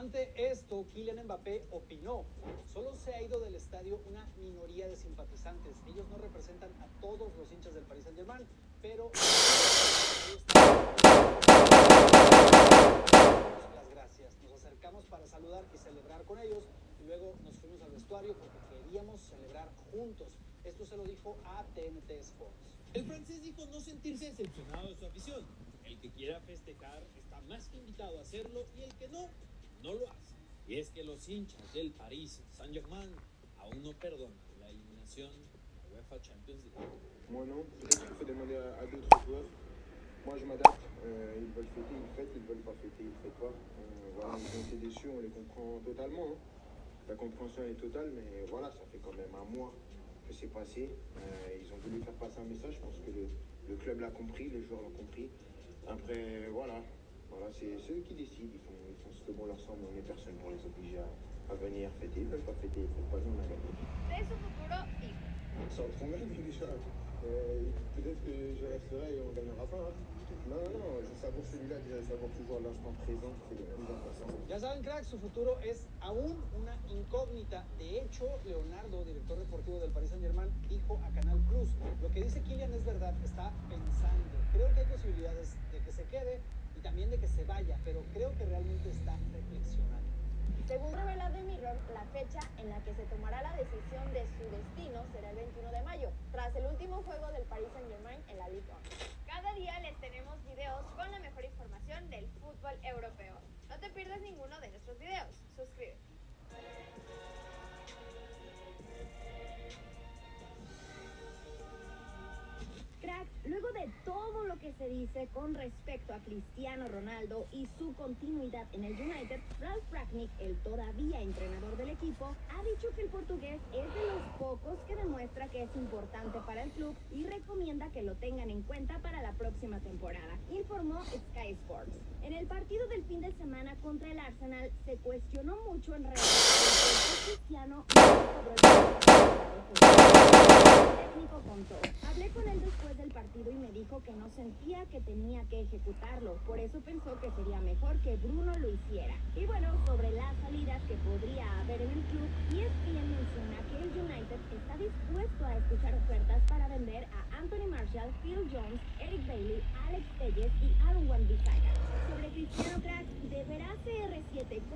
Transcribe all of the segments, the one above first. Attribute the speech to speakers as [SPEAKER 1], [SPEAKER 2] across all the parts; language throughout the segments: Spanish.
[SPEAKER 1] Ante esto, Kylian Mbappé opinó, solo se ha ido del estadio una minoría de simpatizantes. Ellos no representan a todos los hinchas del Paris Saint-Germain, pero las gracias. Nos acercamos para saludar y celebrar con ellos y luego nos fuimos al vestuario porque queríamos celebrar juntos. Esto se lo dijo a TNT Sports.
[SPEAKER 2] El francés dijo no sentirse decepcionado de su afición. El que quiera festejar está más que invitado a hacerlo y el que no, no lo que del Saint-Germain de la UEFA Champions League.
[SPEAKER 3] Moi non, peut-être qu'il faut demander à, d'autres joueurs. Moi je m'adapte, euh, ils veulent fêter, ils fêtent, ils veulent pas fêter, ils fêtent pas. Euh, voilà, ils ont déçus, on les comprend totalement. hein. La compréhension est totale, mais voilà, ça fait quand même un mois que c'est passé. Euh, ils ont voulu faire passer un message, je pense que le club l'a compris, les joueurs l'ont compris. Après, voilà, voilà c'est c'est eux qui décident, ils font, ils font ce que bon leur semble, on n'est personne pour les obliger à, à venir fêter, ils veulent pas fêter, ils fêtent pas, nous on a gagné. Ça gagne déjà. Euh, Peut-être que je resterai et on gagnera pas. hein. Non, non, non, je savoure celui-là, déjà, je savoure toujours l'instant présent, c'est le plus important.
[SPEAKER 1] Ya saben, crack, su futuro es aún una incógnita. De hecho, Leonardo, director deportivo del Paris Saint-Germain, dijo a Canal Plus, lo que dice Kylian es verdad, está pensando. Creo que hay posibilidades de que se quede y también de que se vaya, pero creo que realmente está reflexionando.
[SPEAKER 4] Según revela The Mirror, la fecha en la que se tomará la decisión de su destino será el 21 de mayo, tras el último juego del Paris Saint-Germain en la Liga 1. Cada día les tenemos videos con la mejor información del fútbol europeo. No te pierdas ninguno de nuestros videos. Suscríbete.
[SPEAKER 5] De todo lo que se dice con respecto a Cristiano Ronaldo y su continuidad en el United, Ralf Ragnick, el todavía entrenador del equipo, ha dicho que el portugués es de los pocos que demuestra que es importante para el club y recomienda que lo tengan en cuenta para la próxima temporada, informó Sky Sports. En el partido del fin de semana contra el Arsenal se cuestionó mucho en por qué Cristiano técnico contó. Hablé con él después del partido y me dijo que no sentía que tenía que ejecutarlo, por eso pensó que sería mejor que Bruno lo hiciera. Y bueno, sobre las salidas que podría haber en el club, y es que menciona que el United está dispuesto a escuchar ofertas para vender a Anthony Marshall, Phil Jones, Eric Bailey, Alex Telles y Aaron Wan-Bissaka. Sobre Cristiano Crack, ¿deberá CR7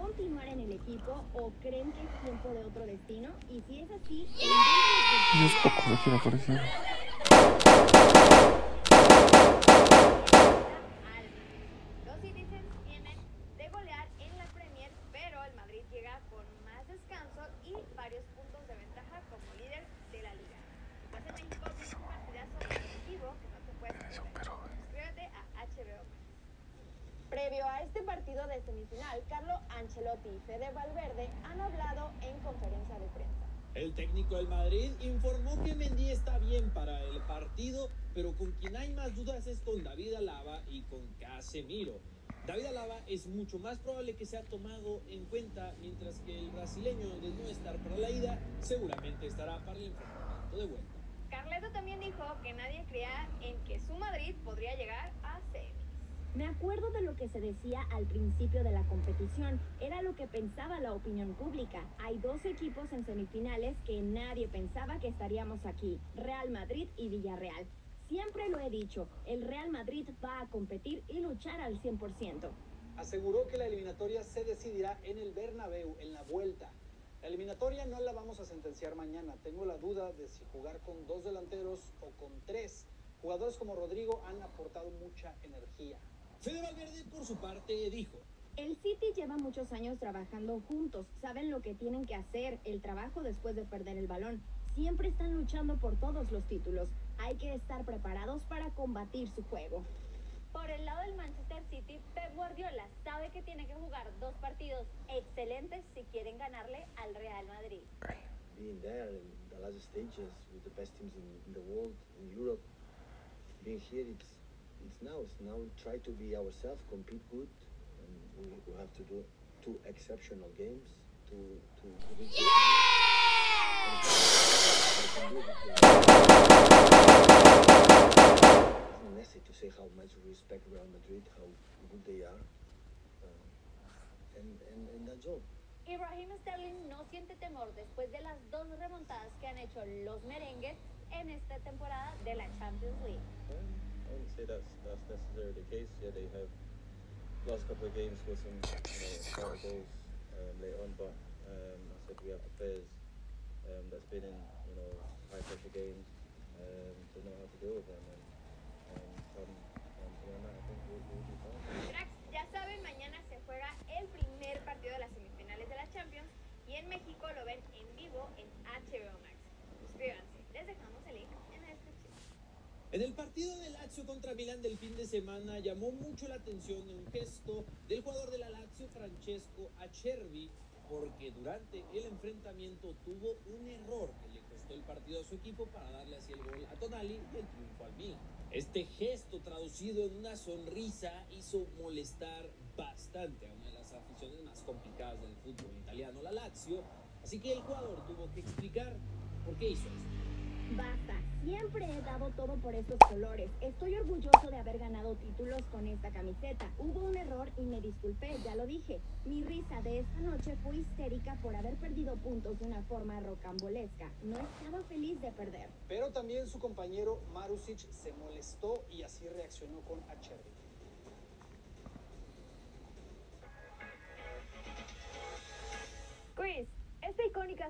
[SPEAKER 5] continuar en el equipo o creen que es tiempo de otro destino? Y si es así, ¿en dónde
[SPEAKER 6] Dios poco de quién apareció.
[SPEAKER 4] Los Citizens vienen de golear en la Premier, pero el Madrid llega con más descanso y varios puntos de ventaja como líder de la liga. Hace México tiene un partidazo definitivo que no te puedes perder. Suscríbete a HBO. Previo a este partido de semifinal, Carlo Ancelotti y Fede Valverde han hablado en conferencia de prensa.
[SPEAKER 2] El técnico del Madrid informó que Mendy está bien para el partido, pero con quien hay más dudas es con David Alaba y con Casemiro. David Alaba es mucho más probable que sea tomado en cuenta, mientras que el brasileño, de no estar para la ida, seguramente estará para el enfrentamiento de vuelta.
[SPEAKER 4] Carleto también dijo que nadie creía en que su Madrid podría llegar a semis.
[SPEAKER 5] Me acuerdo de lo que se decía al principio de la competición. Era lo que pensaba la opinión pública. Hay dos equipos en semifinales que nadie pensaba que estaríamos aquí. Real Madrid y Villarreal. Siempre lo he dicho, el Real Madrid va a competir y luchar al 100%.
[SPEAKER 1] Aseguró que la eliminatoria se decidirá en el Bernabéu, en la vuelta. La eliminatoria no la vamos a sentenciar mañana. Tengo la duda de si jugar con dos delanteros o con tres. Jugadores como Rodrigo han aportado mucha energía.
[SPEAKER 2] Fede Valverde, por su parte, dijo:
[SPEAKER 5] El City lleva muchos años trabajando juntos, saben lo que tienen que hacer, el trabajo después de perder el balón. Siempre están luchando por todos los títulos. Hay que estar preparados para combatir su juego.
[SPEAKER 4] Por el lado del Manchester City, Pep Guardiola sabe que tiene que jugar dos partidos excelentes si quieren ganarle al Real Madrid.
[SPEAKER 7] being there in the last stages with the best teams in, in the world, in Europe, being here, it's it's now. It's now try to be ourselves, compete good, and we, we have to do two exceptional games to to, to necessary to say how much we respect Real Madrid, how good they are, uh, and, and and that's.
[SPEAKER 4] Y Raheem Sterling no siente temor después de las dos remontadas que han hecho los merengues en esta temporada de la Champions League.
[SPEAKER 6] Say that's that's necessarily the case. Yeah, they have lost a couple of games with some you know goals um, later on, but um, I said we have the players um, that's been in you know high pressure games um, to know how to deal with them and um, come um, beyond that, I think we'll, we'll be fine.
[SPEAKER 4] Ya saben, mañana se juega el primer partido de las semifinales de la Champions y en México lo ven en vivo en HBO Max. Suscríbanse, les dejamos el link en la descripción.
[SPEAKER 2] En el partido de Lazio contra Milan del fin de semana llamó mucho la atención un gesto del jugador de la Lazio, Francesco Acerbi, porque durante el enfrentamiento tuvo un error que le costó el partido a su equipo para darle así el gol a Tonali y el triunfo al Milan. Este gesto traducido en una sonrisa hizo molestar bastante a una de las aficiones más complicadas del fútbol italiano, la Lazio, así que el jugador tuvo que explicar por qué hizo esto.
[SPEAKER 8] Basta, siempre he dado todo por estos colores. Estoy orgulloso de haber ganado títulos con esta camiseta. Hubo un error y me disculpé, ya lo dije. Mi risa de esta noche fue histérica por haber perdido puntos de una forma rocambolesca. No estaba feliz de perder.
[SPEAKER 1] Pero también su compañero Marusic se molestó y así reaccionó con Acerbi.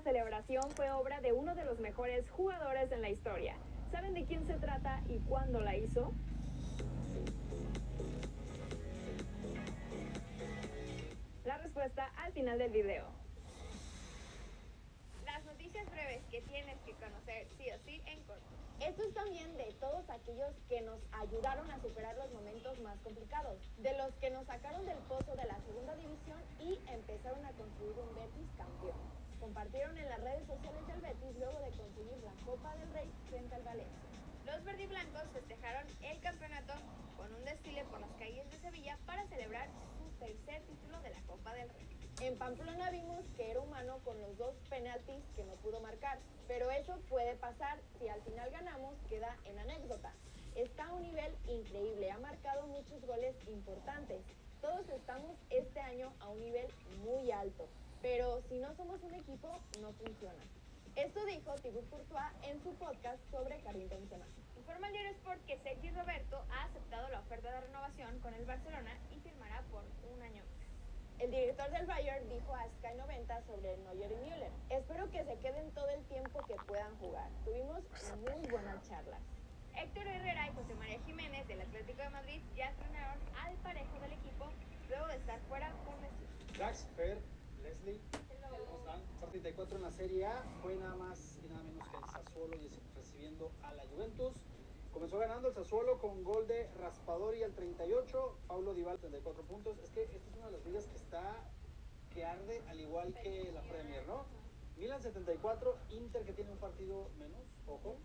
[SPEAKER 9] Celebración fue obra de uno de los mejores jugadores en la historia. ¿Saben de quién se trata y cuándo la hizo? La respuesta al final del video.
[SPEAKER 4] Las noticias breves que tienes que conocer sí o sí en corto.
[SPEAKER 8] Esto es también de todos aquellos que nos ayudaron a superar los momentos más complicados, de los que nos sacaron del pozo de la segunda división y empezaron a construir un. Compartieron en las redes sociales del Betis luego de conseguir la Copa del Rey frente al Valencia.
[SPEAKER 4] Los verdiblancos festejaron el campeonato con un desfile por las calles de Sevilla para celebrar su tercer título de la Copa del Rey.
[SPEAKER 8] En Pamplona vimos que era humano con los dos penaltis que no pudo marcar, pero eso puede pasar si al final ganamos queda en anécdota. Está a un nivel increíble, ha marcado muchos goles importantes. Todos estamos este año a un nivel muy alto, pero si no somos un equipo no funciona. Esto dijo Thibaut Courtois en su podcast sobre Karim Benzema.
[SPEAKER 4] Informa el diario Sport que Sergi Roberto ha aceptado la oferta de renovación con el Barcelona y firmará por un año más.
[SPEAKER 8] El director del Bayern dijo a Sky 90 sobre Neuer y Müller. Espero que se queden todo el tiempo que puedan jugar. Tuvimos muy buenas charlas.
[SPEAKER 4] Héctor Herrera y José María Jiménez del Atlético de Madrid ya entrenaron al parejo del equipo luego de estar fuera por lesión.
[SPEAKER 1] Leslie, ¿cómo están? Por 34 en la Serie A, fue nada más y nada menos que el Sassuolo recibiendo a la Juventus. Comenzó ganando el Sassuolo con gol de Raspadori al 38, Paulo Dybala 34 puntos. Es que esta es una de las ligas que está que arde al igual que la Premier, ¿no? Milan 74, Inter que tiene un partido menos, ojo,